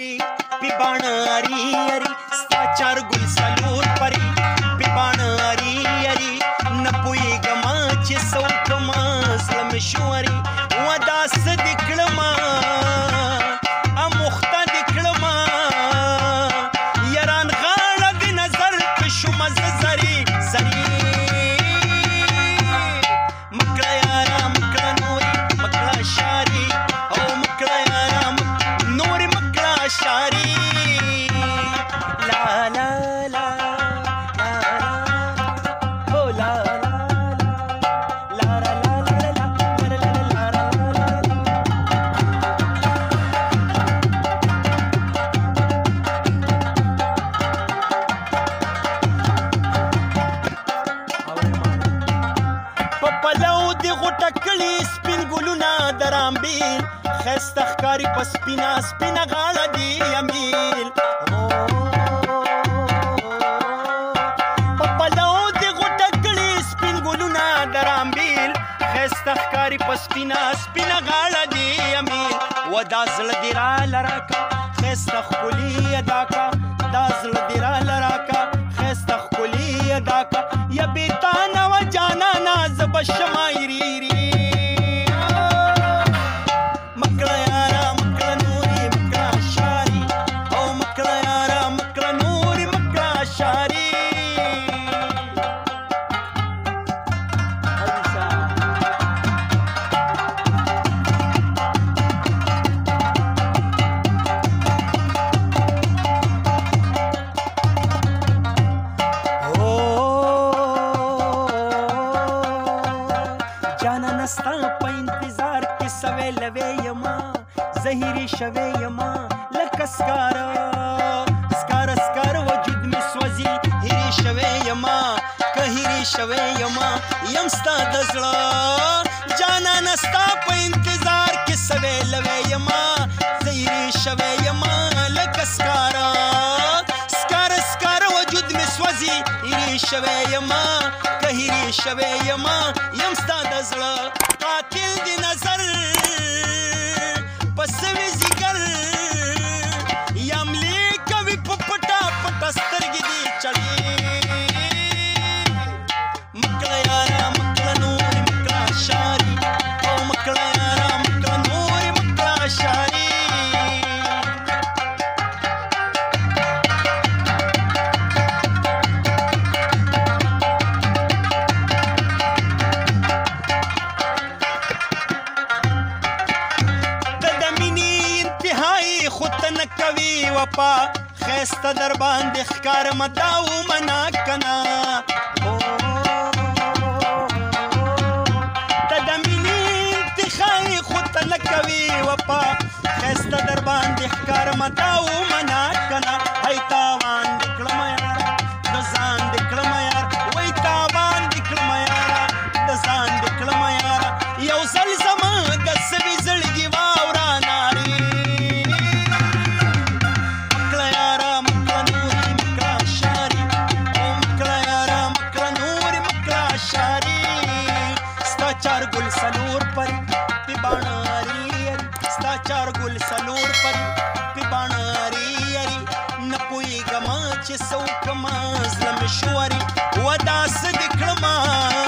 परी पिबाण अरी अरी साचार गुल सलूर परी पिबाण अरी अरी नपुई गमाचे सौ زامبیل خسته ښکاری په سپینا سپینا غاړه دی امیل په پلو دی غوټه کړي سپین ګلونه درامبیل خسته ښکاری په سپینا سپینا غاړه دی امیل ودا زړه دی را لراکا خسته خولي ادا کا دا زړه دی را لراکا خسته خولي ادا کا یا بیتانه و جانانا زب شمایری لوي يما زهيري شوي يما لکه سکارا سکارا سکار وجود می سوزي هيري شوي يما که هيري شوي يما يم ستا د زړه جانا نستا په انتظار کې سوي لوي يما زهيري شوي يما لکه سکارا سکارا سکار وجود می سوزي هيري شوي يما که هيري شوي يما يم ستا د زړه قاتل دي نظر Passei-me شپه خسته در باندې ښکار مدا و منا کنا کوي وپا خسته در باندې ښکار مدا و منا ګل سلور پر په باناري ستا چار ګل سلور پر په باناري یاري نه پوي ګما چې سو کما زلم شوري ودا صدق ما